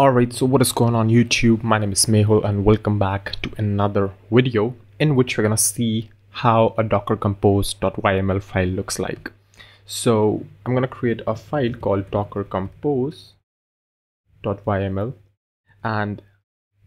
Alright, so what is going on YouTube? My name is Mehul and welcome back to another video in which we're gonna see how a docker compose.yml file looks like. So I'm gonna create a file called docker compose.yml and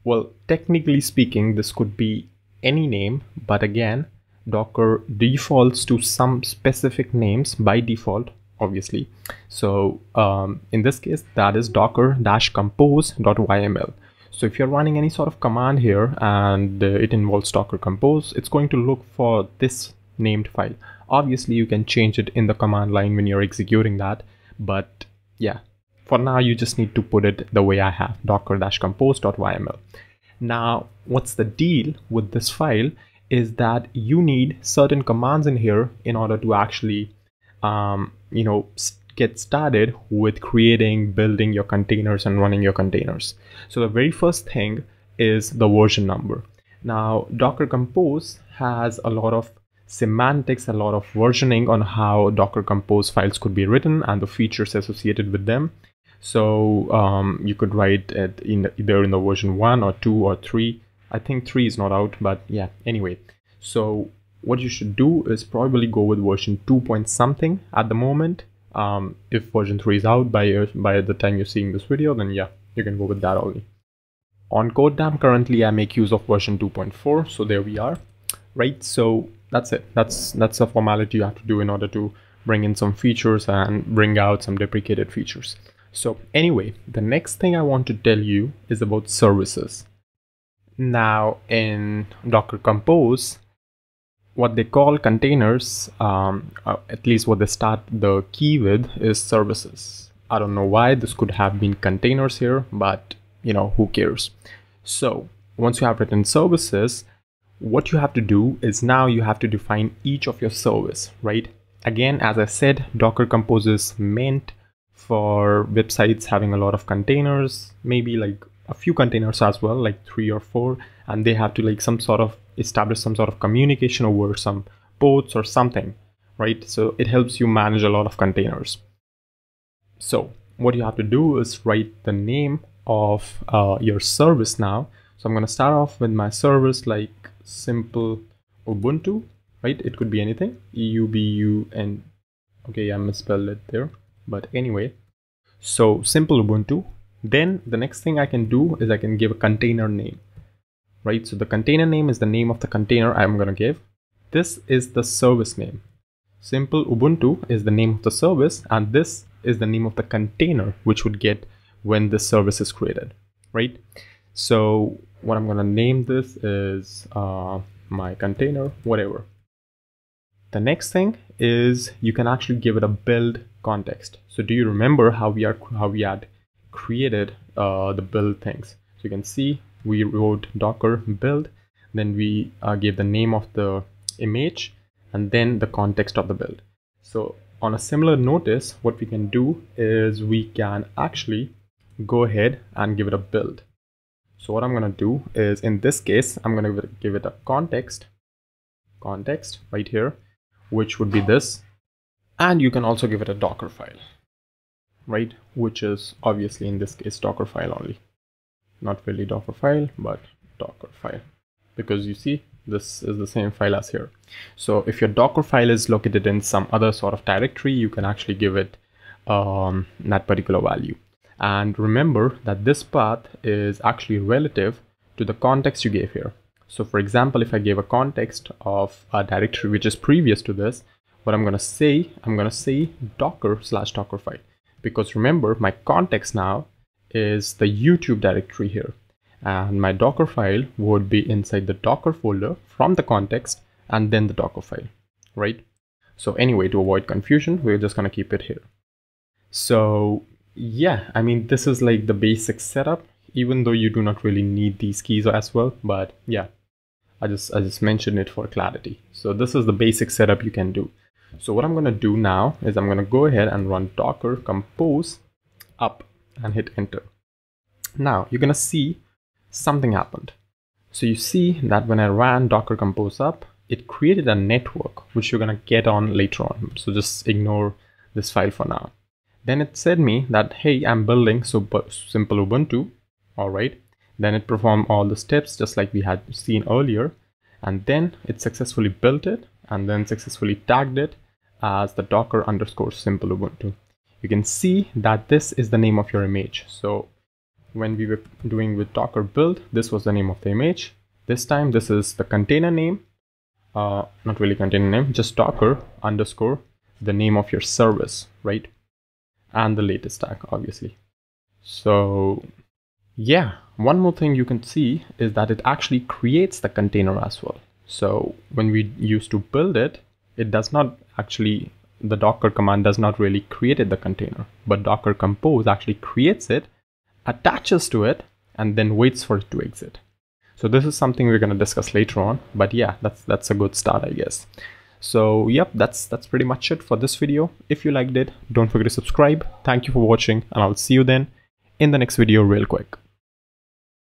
well, technically speaking, this could be any name, but again, Docker defaults to some specific names by default obviously. So um, in this case, that is docker-compose.yml. So if you're running any sort of command here and uh, it involves docker compose, it's going to look for this named file. Obviously, you can change it in the command line when you're executing that. But yeah, for now, you just need to put it the way I have, docker-compose.yml. Now, what's the deal with this file is that you need certain commands in here in order to actually um, you know get started with creating building your containers and running your containers. So the very first thing is the version number. Now docker compose has a lot of semantics a lot of versioning on how docker compose files could be written and the features associated with them. So um, you could write it in either in the version 1 or 2 or 3 i think 3 is not out but yeah anyway. So what you should do is probably go with version 2 point something at the moment. Um, if version 3 is out by by the time you're seeing this video then yeah you can go with that only. On codedamn currently i make use of version 2.4 so there we are. Right so that's it. That's that's a formality you have to do in order to bring in some features and bring out some deprecated features. So anyway the next thing i want to tell you is about services. Now in docker compose what they call containers, um, uh, at least what they start the key with is services. I don't know why this could have been containers here, but you know, who cares? So once you have written services, what you have to do is now you have to define each of your service, right? Again, as I said, Docker Compose is meant for websites having a lot of containers, maybe like a few containers as well, like three or four, and they have to like some sort of establish some sort of communication over some ports or something, right? So it helps you manage a lot of containers. So what you have to do is write the name of uh, your service now. So I'm going to start off with my service like simple Ubuntu, right? It could be anything, E-U-B-U-N. Okay, I misspelled it there. But anyway, so simple Ubuntu. Then the next thing I can do is I can give a container name right? So the container name is the name of the container I'm going to give. This is the service name. Simple Ubuntu is the name of the service and this is the name of the container which would get when this service is created, right? So what I'm going to name this is uh, my container, whatever. The next thing is you can actually give it a build context. So do you remember how we are how we had created uh, the build things? So you can see we wrote docker build then we uh, gave the name of the image and then the context of the build. So on a similar notice what we can do is we can actually go ahead and give it a build. So what i'm going to do is in this case i'm going to give it a context context right here which would be this and you can also give it a docker file right which is obviously in this case docker file only. Not really docker file but docker file. Because you see this is the same file as here. So if your docker file is located in some other sort of directory you can actually give it um, that particular value. And remember that this path is actually relative to the context you gave here. So for example if I gave a context of a directory which is previous to this what I'm gonna say I'm gonna say docker slash docker file because remember my context now is the YouTube directory here. And my Docker file would be inside the Docker folder from the context and then the Docker file, right? So anyway, to avoid confusion, we're just gonna keep it here. So yeah, I mean, this is like the basic setup, even though you do not really need these keys as well, but yeah, I just, I just mentioned it for clarity. So this is the basic setup you can do. So what I'm gonna do now is I'm gonna go ahead and run docker compose up and hit enter. Now you're gonna see something happened. So you see that when I ran Docker Compose up, it created a network, which you're gonna get on later on. So just ignore this file for now. Then it said me that, hey, I'm building super simple Ubuntu all right then it performed all the steps just like we had seen earlier and then it successfully built it and then successfully tagged it as the docker underscore simple ubuntu. You can see that this is the name of your image. So when we were doing with docker build this was the name of the image. This time this is the container name. Uh, not really container name just docker underscore the name of your service right? And the latest tag obviously. So yeah one more thing you can see is that it actually creates the container as well. So when we used to build it it does not actually the docker command does not really create the container but docker compose actually creates it attaches to it and then waits for it to exit. So this is something we're going to discuss later on but yeah that's that's a good start i guess. So yep that's that's pretty much it for this video. If you liked it don't forget to subscribe. Thank you for watching and i'll see you then in the next video real quick